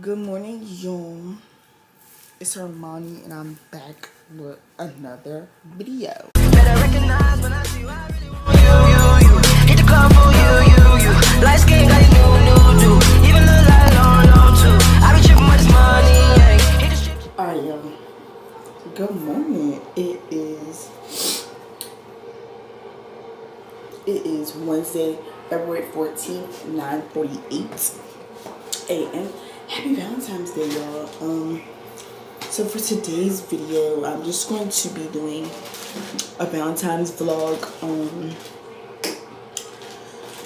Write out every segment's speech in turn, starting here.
Good morning, y'all. It's Armani, and I'm back with another video. Alright, y'all. Good morning. It is. It is Wednesday, February 14th, 9:48 a.m. Happy Valentine's Day, y'all. Um, so for today's video, I'm just going to be doing a Valentine's vlog. Um,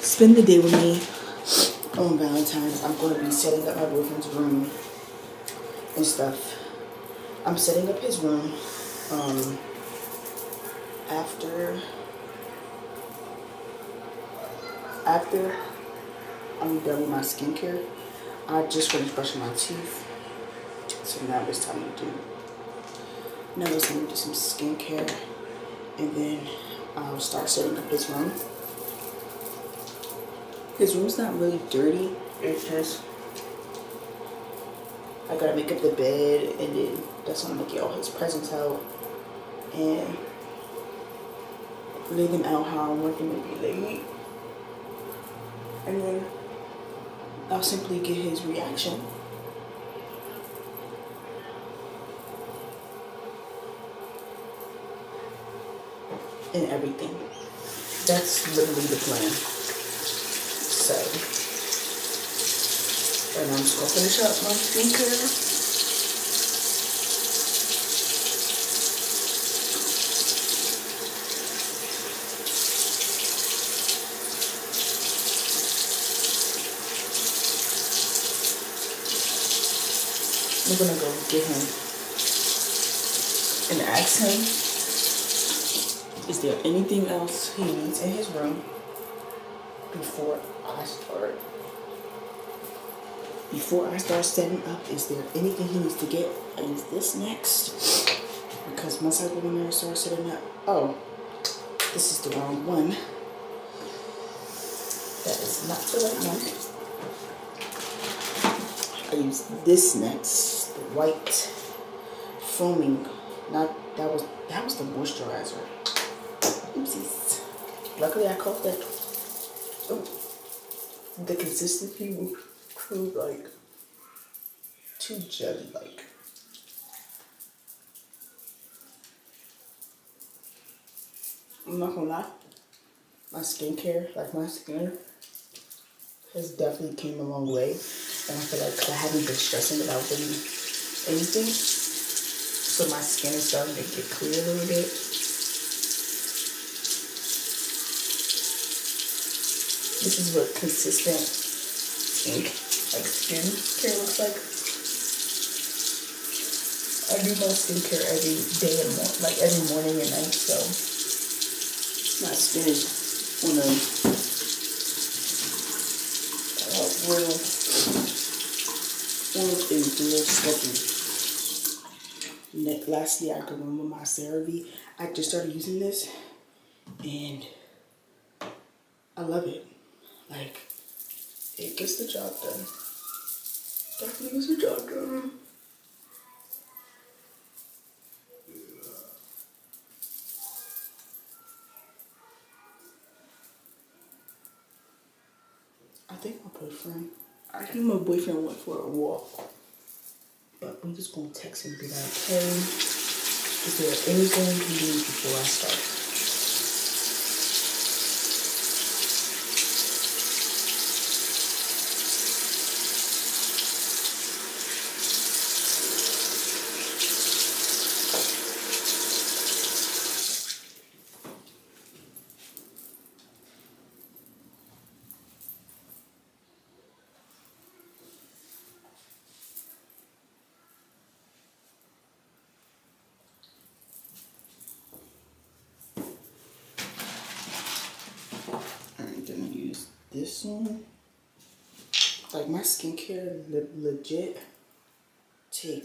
spend the day with me on Valentine's. I'm going to be setting up my boyfriend's room and stuff. I'm setting up his room um, after after I'm done with my skincare. I just finished brushing my teeth. So now it's time to do, now it's time to do some skincare. And then I'll start setting up his room. His room's not really dirty. It's just, I gotta make up the bed and then that's when I'm gonna get all his presents out. And lay out how I want them to be late. And then I'll simply get his reaction. And everything. That's literally the plan. So, and I'm just gonna finish up my skincare. We're gonna go get him and ask him, is there anything else he needs in his room before I start? Before I start setting up, is there anything he needs to get? Is this next? Because once I go in there and start setting up, oh, this is the wrong one. That is not the right one. I use this next, the white foaming. Not that was that was the moisturizer. Oopsies. Luckily I caught that. Oh, the consistency was like too jelly like. I'm not gonna lie, my skincare, like my skin, has definitely came a long way. And I feel like I haven't been stressing about doing anything. So my skin is starting to get clear a little bit. This is what consistent ink, like skin care looks like. I do my skincare every day and morning, like every morning and night, so my skin is on a uh, real is real sketchy. Lastly, I can remember my CeraVe. I just started using this and I love it. Like, it gets the job done. Definitely gets the job done. I think my boyfriend I think my boyfriend went for a walk. I'm just gonna text him and be like, hey, is there anything you need before I start?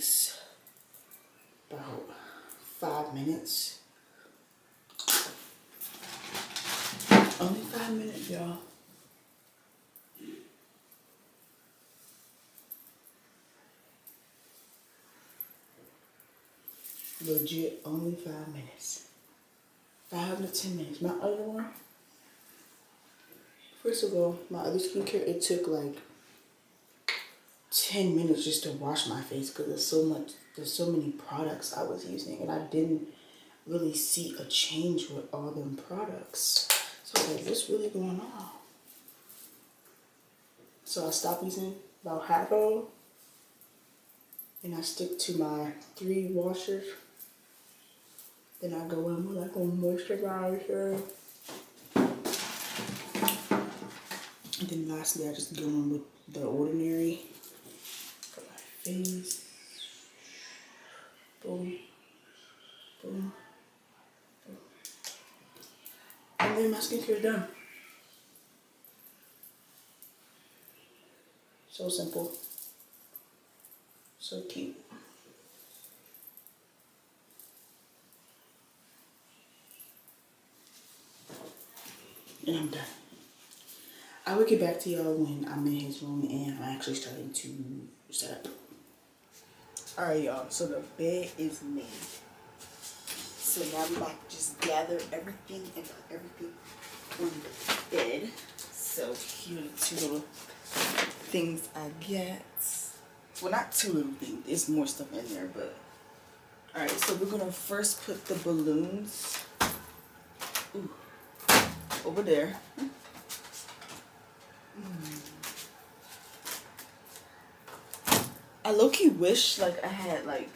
takes about five minutes. Only five minutes, y'all. Legit, only five minutes. Five to ten minutes. My other one, first of all, my other skincare, it took like 10 minutes just to wash my face because there's so much, there's so many products I was using and I didn't really see a change with all them products. So like, what's really going on? So I stopped using about half of and I stick to my three washers. Then I go in with like a moisturizer. And then lastly, I just go in with the Ordinary for. Boom, boom, boom. And then my skincare done. So simple. So cute. And I'm done. I will get back to y'all when I'm in his room and I'm actually starting to set up. Alright y'all, so the bed is made. So now we to just gather everything and put everything on the bed. So here are the two little things I get. Well, not two little things. There's more stuff in there, but... Alright, so we're to first put the balloons Ooh. over there. Hmm. I low-key wish like I had like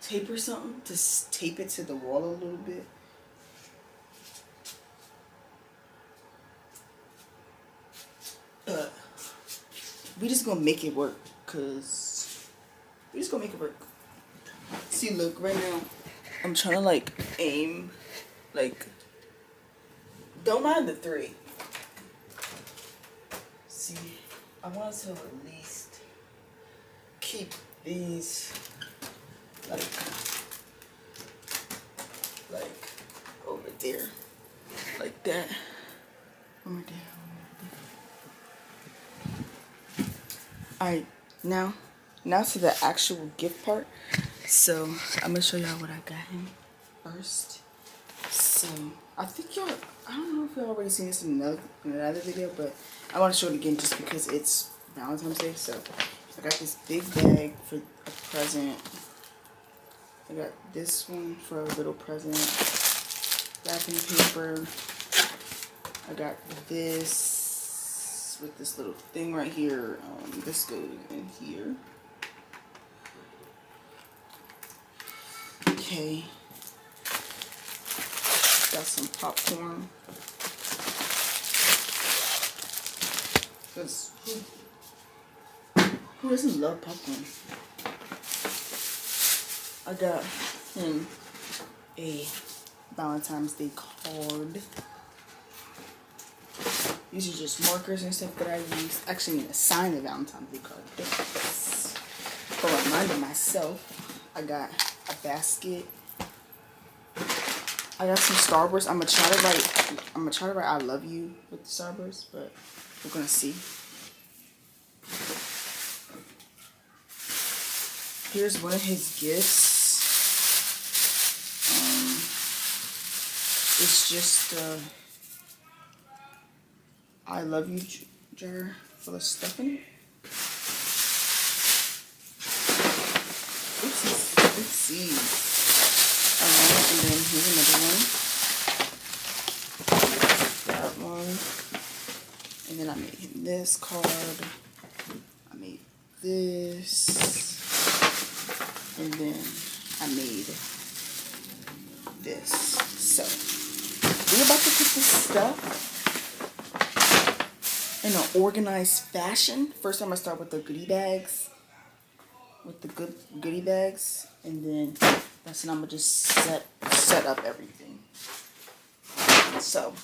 tape or something to tape it to the wall a little bit. But we just gonna make it work cause we just gonna make it work. See look right now I'm trying to like aim like don't mind the three. See I want to least keep these like like over there like that over there Alright, now, now to the actual gift part. So, I'm to show y'all what I got him first. So, I think y'all, I don't know if y'all already seen this in another, in another video, but I want to show it again just because it's Valentine's Day. So, I got this big bag for a present. I got this one for a little present. Wrapping paper. I got this with this little thing right here. Um, this goes in here. Okay. Got some popcorn. Cause who, doesn't love popcorn? I got him a Valentine's Day card. These are just markers and stuff that I use. Actually, I'm to sign the Valentine's Day card. For a reminder myself, I got a basket. I got some Starburst. I'm gonna try to write. I'm gonna try to write "I love you" with the Starburst, but we're gonna see. Here's one of his gifts. Um, it's just. Uh, I love you jar full of stuff in it. Oopsies. Oopsies. Alright, and then here's another one. That one. And then I made him this card. I made this. And then I made this. So, we're about to put this stuff in an organized fashion. First, I'm to start with the goodie bags. With the good goodie bags. And then that's when I'm to just set, set up everything. So,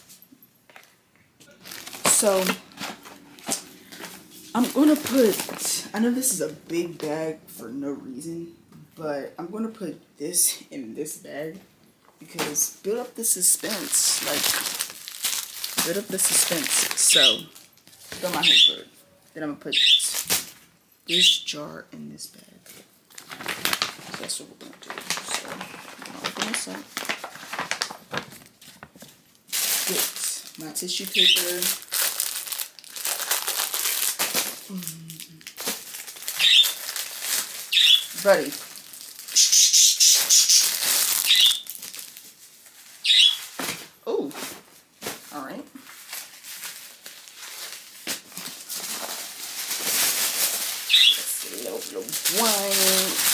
so, I'm to put, I know this is a big bag for no reason, but I'm going to put this in this bag because build up the suspense, like, build up the suspense. So, Got my head Then I'm gonna put this jar in this bag. that's what we're gonna do. So I'm gonna open this up. Get my tissue paper. Mm-hmm. Buddy. Oh, all right. Let's get a little bit of wine.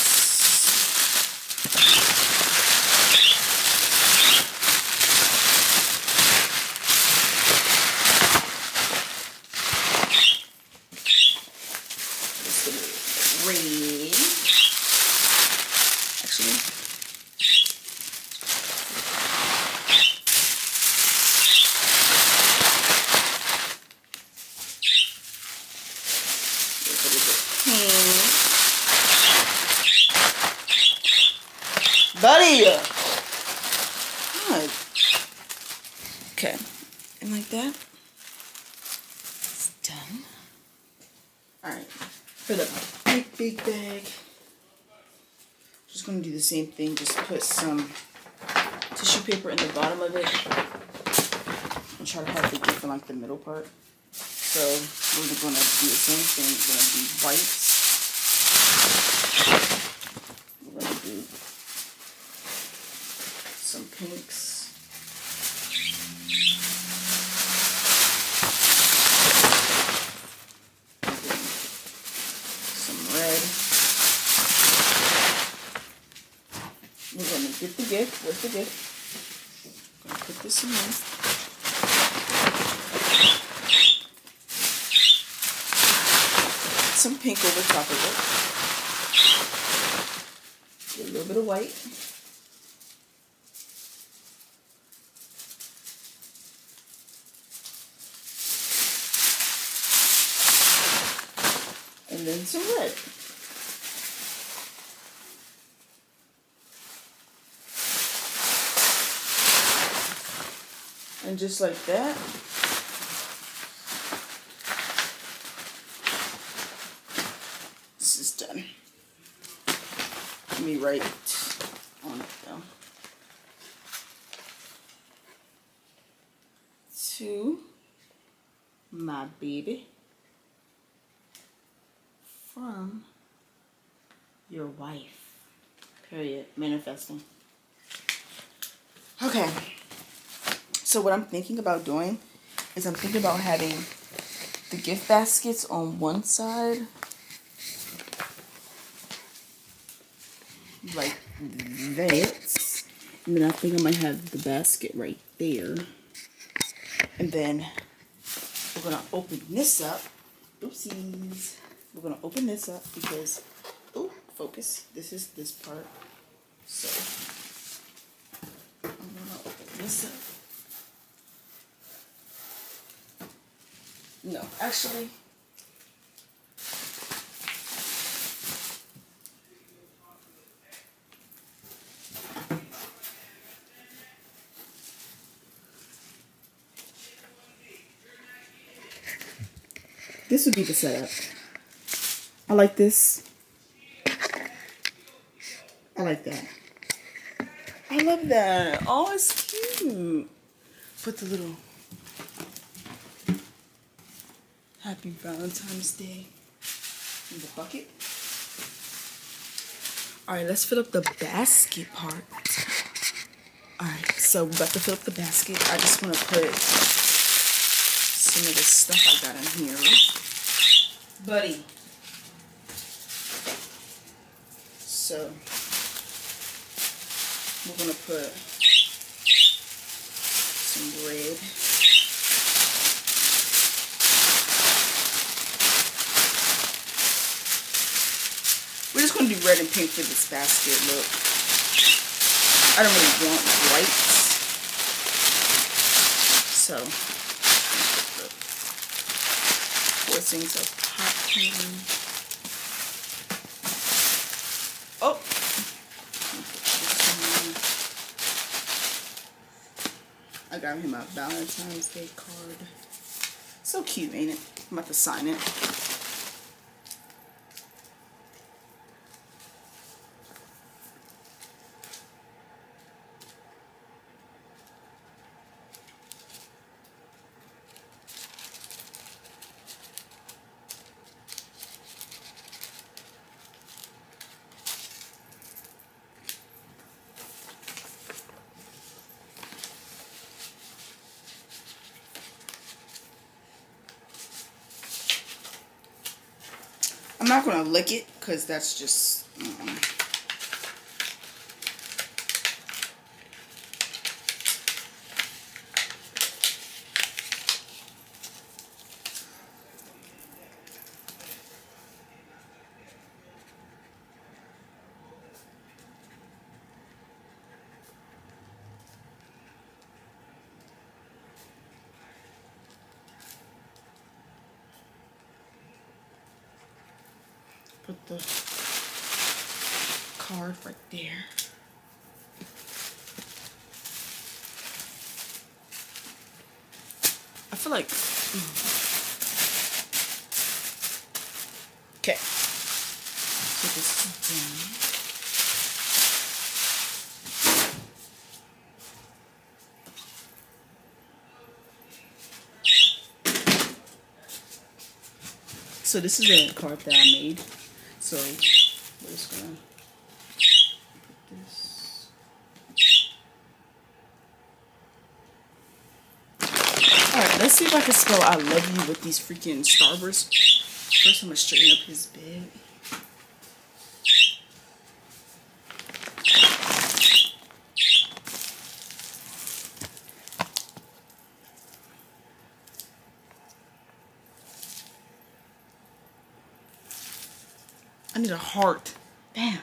buddy. God. Okay, and like that, it's done. All right, for the big, big bag, just gonna do the same thing. Just put some tissue paper in the bottom of it and try to have the gift in like part. So we're gonna do the same thing. We're gonna do whites. We're gonna do some pinks. Some red. We're going to get the gift. Where's the gift? Gonna put this in here. Some pink over top of it. Get a little bit of white. and then some red. And just like that, this is done. Let me write on it though. To my baby from your wife. Period. Manifesting. Okay. So what I'm thinking about doing is I'm thinking about having the gift baskets on one side. Like that. And then I think I might have the basket right there. And then we're going to open this up. Oopsies. We're going to open this up because, oh, focus. This is this part. So, I'm going to open this up. No, actually, this would be the setup. I like this. I like that. I love that. Oh, it's cute. Put the little Happy Valentine's Day in the bucket. Alright, let's fill up the basket part. Alright, so we're about to fill up the basket. I just want to put some of the stuff I got in here. Buddy, So we're gonna put some red. We're just gonna do red and pink for this basket look. I don't really want whites. So things of Oh. I got him a Valentine's Day card. So cute, ain't it? I'm about to sign it. I'm not gonna lick it because that's just the card right there. I feel like. Okay. So this is done. So this is a card that I made. So we're just gonna put this. Alright, let's see if I can spell I love you with these freaking starbursts. First I'm gonna straighten up his bed. I need a heart. Damn.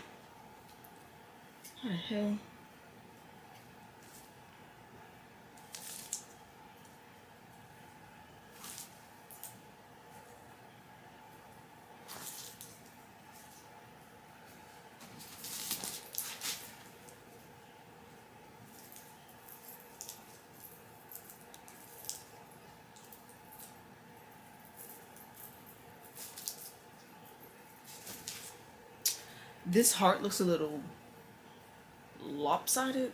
What the hell? This heart looks a little lopsided.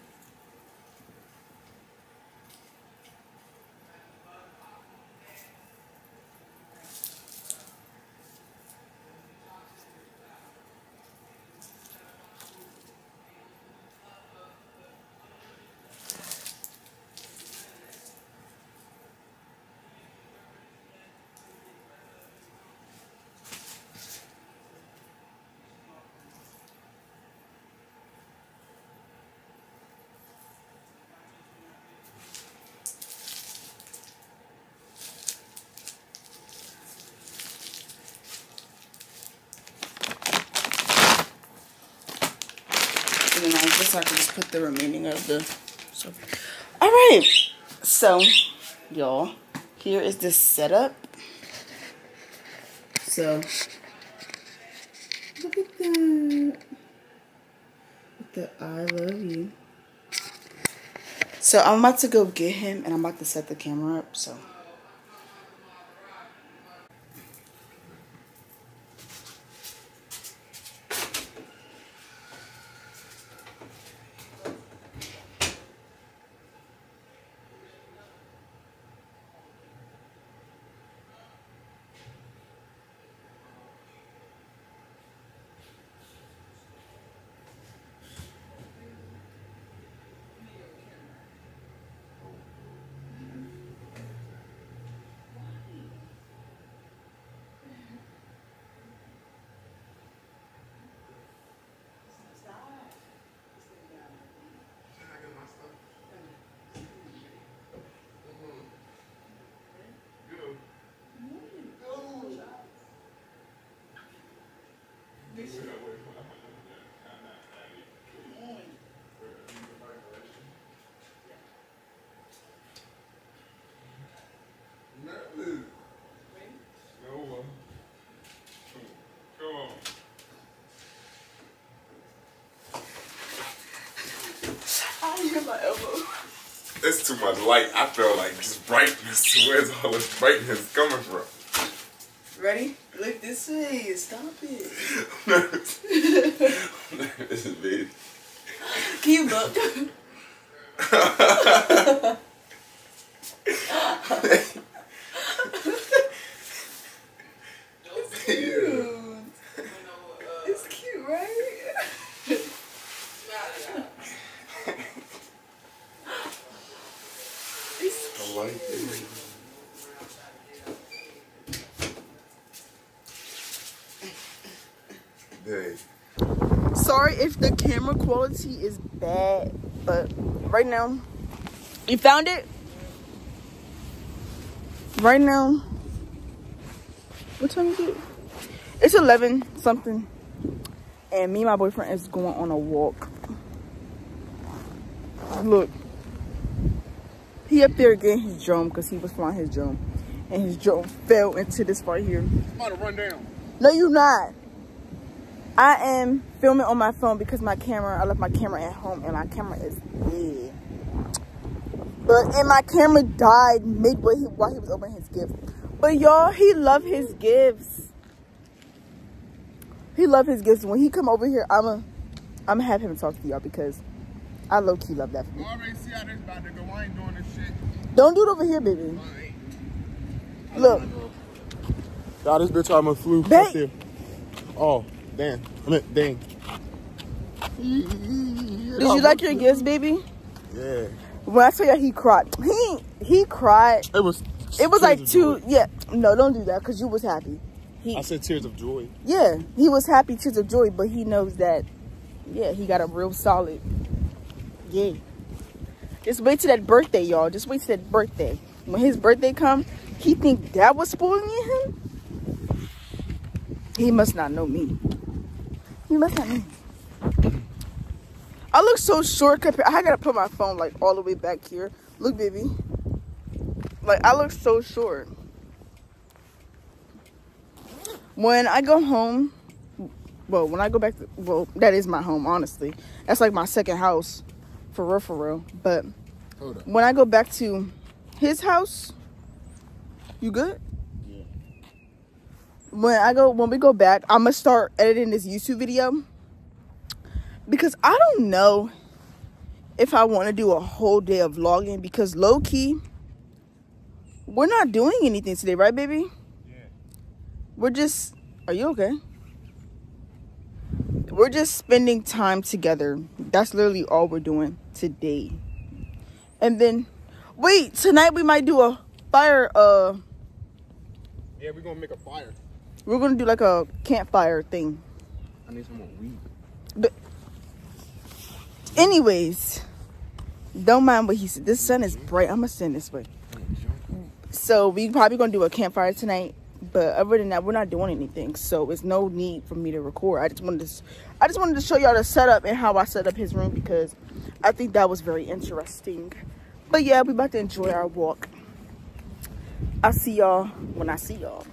And I guess I can just put the remaining of the stuff. All right. So, y'all, here is the setup. So, look at that. The I love you. So, I'm about to go get him and I'm about to set the camera up. So, My elbow. It's too much light. I feel like just brightness. Where's all this brightness coming from? Ready? Look this way. Stop it. nervous. this is big. Can you look? cute. It's cute, right? It's I like it. day. Sorry if the camera quality is bad, but right now, you found it? Right now, what time is it? It's 11 something. And me and my boyfriend is going on a walk. Look. He up there getting his drum because he was flying his drum. And his drum fell into this right here. I'm about to run down. No, you're not. I am filming on my phone because my camera, I left my camera at home and my camera is dead. But, and my camera died midway while he was opening his gifts. But y'all, he love his gifts. He love his gifts. When he come over here, I'm going I'm to have him talk to y'all because I low-key love that. I already see how this about to go. I ain't doing this shit. Don't do it over here, baby. Look. Y'all, this bitch Babe. up there. Oh, damn. Dang. Did you like your gifts, baby? Yeah. When I tell you he cried, he he cried. It was. It was like two. joy. Yeah, no, don't do that because you was happy. He, I said tears of joy. yeah, he was happy, tears of joy, but he knows that, yeah, he got a real solid. Yeah. Just wait till that birthday, y'all. Just wait till that birthday. When his birthday come, he think that was spoiling him. He must not know me. He must not know. me. I look so short compared. I gotta put my phone like all the way back here. Look, baby. Like I look so short. When I go home, well, when I go back, to, well, that is my home. Honestly, that's like my second house, for real, for real. But Hold when I go back to his house, you good? When I go, when we go back, I'm gonna start editing this YouTube video because I don't know if I want to do a whole day of vlogging because low key, we're not doing anything today, right, baby? Yeah. We're just. Are you okay? We're just spending time together. That's literally all we're doing today. And then, wait, tonight we might do a fire. Uh, Yeah, we're gonna make a fire. We're gonna do like a campfire thing. I need some more weed. But Anyways, don't mind what he said. This sun is bright. I'm gonna stand this way. So we probably gonna do a campfire tonight. But other than that, we're not doing anything. So it's no need for me to record. I just wanted to, I just wanted to show y'all the setup and how I set up his room because I think that was very interesting. But yeah, we about to enjoy our walk. I'll see y'all when I see y'all.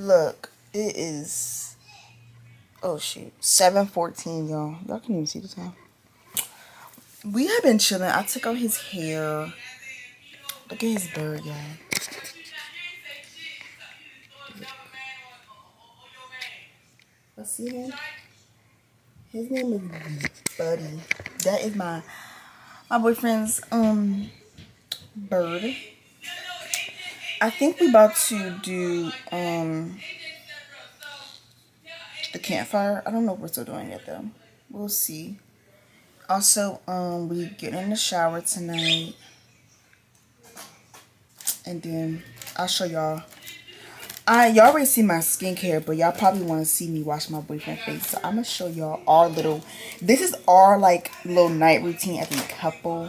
Look, it is. Oh shoot, seven fourteen, y'all. Y'all can even see the time. We have been chilling. I took out his hair. Look at his bird, y'all. I see him. His name is Buddy. That is my my boyfriend's um bird. I think we're about to do um the campfire. I don't know if we're still doing it though. We'll see. Also, um, we get in the shower tonight. And then I'll show y'all. I y'all already see my skincare, but y'all probably want to see me wash my boyfriend's face. So I'm gonna show y'all our little this is our like little night routine as a couple.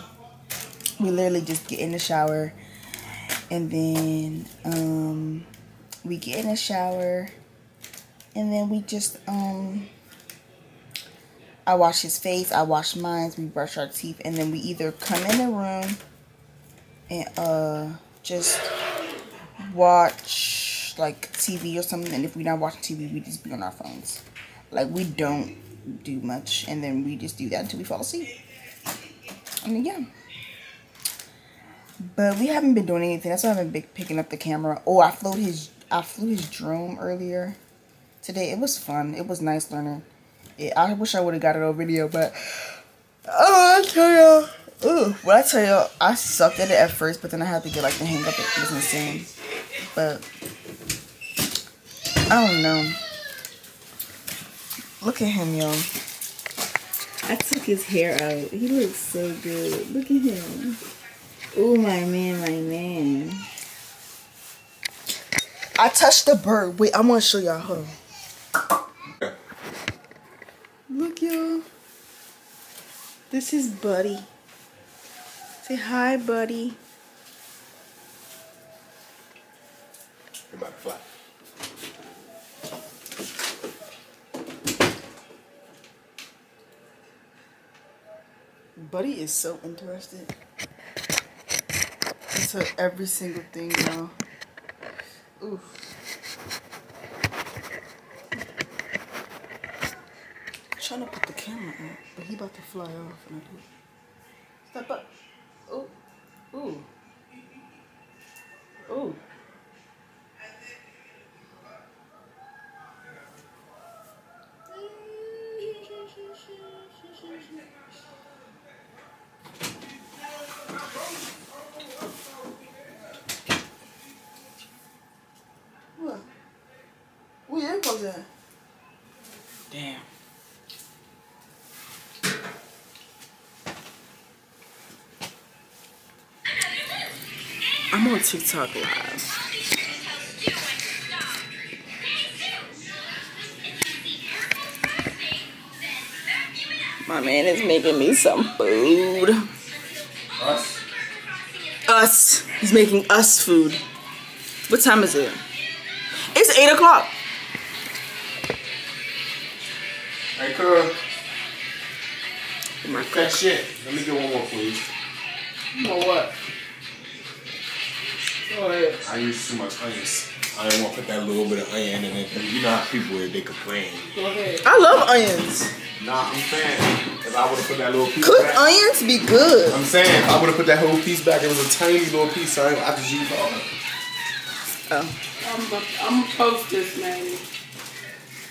We literally just get in the shower and then um we get in a shower and then we just um I wash his face, I wash mine, we brush our teeth, and then we either come in the room and uh just watch like TV or something, and if we're not watching TV, we just be on our phones. Like we don't do much, and then we just do that until we fall asleep. And yeah. But we haven't been doing anything. That's why I haven't been picking up the camera. Oh, I flew his I flew his drone earlier today. It was fun. It was nice learning. It, I wish I would have got it on video, but oh, I tell y'all. Ooh, when I tell y'all, I sucked at it at first, but then I had to get like the hang it. It was insane. But I don't know. Look at him, y'all. I took his hair out. He looks so good. Look at him. Oh my man, my man. I touched the bird. Wait, I'm gonna show y'all. Hold on. Look, y'all. This is Buddy. Say hi, Buddy. You're about to fly. Buddy is so interested. Into every single thing, y'all. Oof. trying to put the camera up, but he about to fly off. Step up. Ooh. Ooh. Ooh. What? Where your earplugs at? Damn. I'm on TikTok live. My man is making me some food. Us? Us. He's making us food. What time is it? It's 8 o'clock. Hey, cuz. My That shit. Let me get one more, please. For what? Go ahead. I use too much onions. I didn't want to put that little bit of onion in it. 'cause You know how people they complain. Go ahead. I love onions. Nah, I'm saying if I would have put that little piece Cooked back. onions be good. I'm saying if I would have put that whole piece back, it was a tiny little piece. So I, I just used all of it. Oh. I'm gonna I'm post this, man.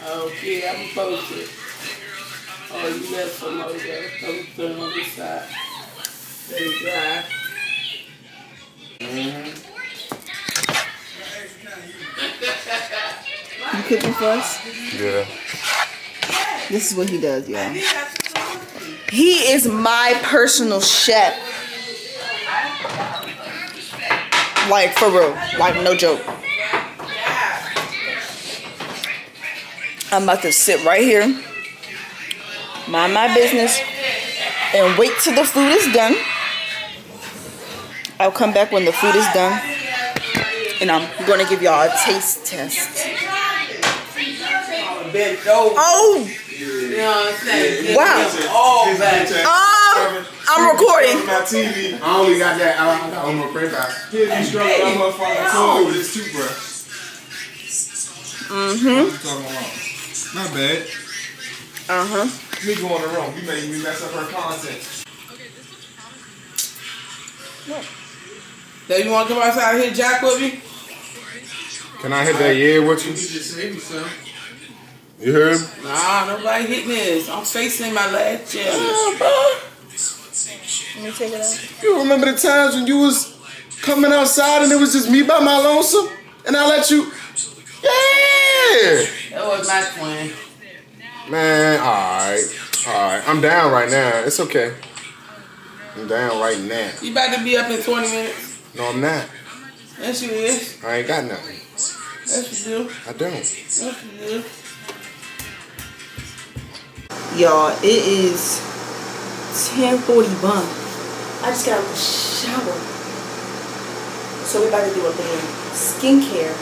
Oh, yeah, I'm gonna post it. Oh, you left some over there. Some thing on this side. Let it dry. Mm-hmm. You cooking for us? Yeah. This is what he does, y'all. He is my personal chef. Like, for real. Like, no joke. I'm about to sit right here, mind my business, and wait till the food is done. I'll come back when the food is done, and I'm gonna give y'all a taste test. Bent over. Oh, You know what I'm saying? Wow. All back. um, I'm recording. My TV. I only got that. I, I got one more print out. Here you struggle that motherfucking tool with this toothbrush. Mm-hmm. My bad. Uh huh. Me going the wrong. You made me mess up her content. So you wanna come outside and hit Jack with me? Can I hit that yeah with you? You just hit me, son. You heard him? Nah, nobody hitting this. I'm facing my last chair. Let me take it out. You remember the times when you was coming outside and it was just me by my lonesome? And I let you. Yeah! That was my plan. Man, alright. Alright. I'm down right now. It's okay. I'm down right now. You about to be up in 20 minutes? No, I'm not. Yes, you is. I ain't got nothing. Yes, you do. I don't. Yes, you do. Y'all, it is 1041. I just got out of the shower. So we're about to do a little skincare.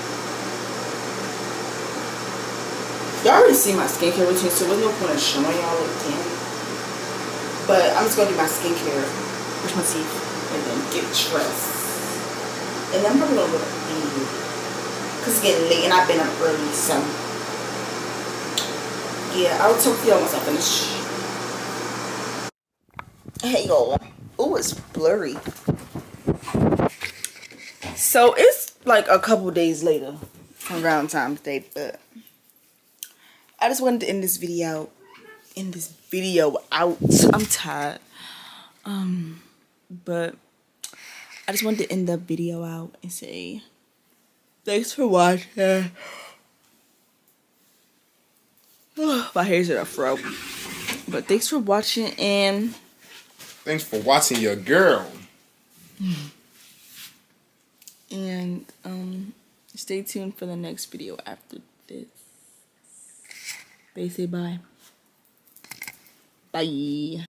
Y'all already see my skincare routine, so there's no point in showing y'all again. But I'm just gonna do my skincare, brush my teeth, and then get dressed. And then I'm probably gonna go to bed. Cause it's getting late and I've been up early, so yeah, I'll talk to y'all once I finish. Hey y'all. Oh, it's blurry. So it's like a couple days later from Valentine's Day, but I just wanted to end this video. End this video out. I'm tired. Um, but I just wanted to end the video out and say thanks for watching. my hair's in a fro. But thanks for watching and thanks for watching your girl. And um, stay tuned for the next video after this. They say bye. Bye.